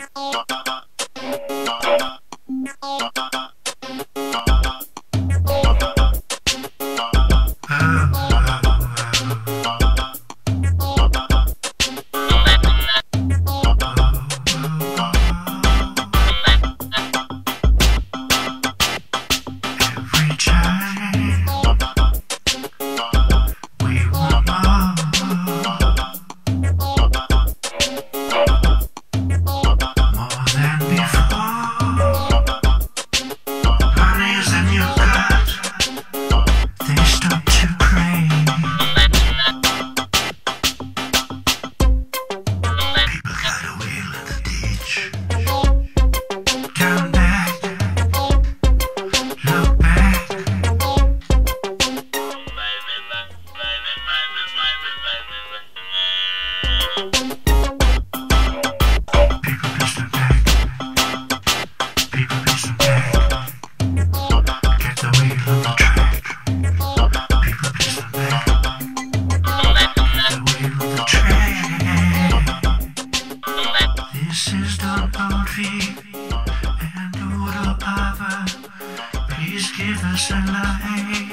Every give us a line.